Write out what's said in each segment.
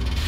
Thank you.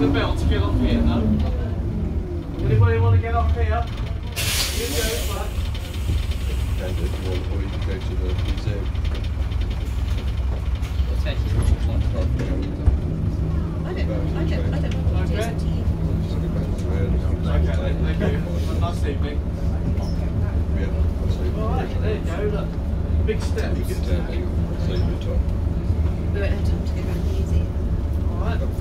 the bell to get up here, now. Anybody want to get up here? And if you want, go to the museum. I don't, I don't, I don't want to. Okay, thank you. Nice evening. All right, there you go, look. Big steps. You you top. We won't have time to go around the museum. All right.